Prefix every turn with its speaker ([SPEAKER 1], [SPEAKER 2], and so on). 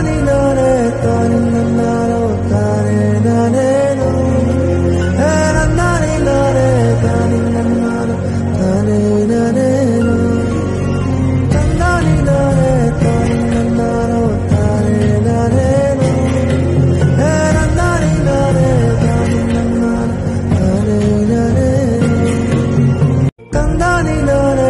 [SPEAKER 1] I need no on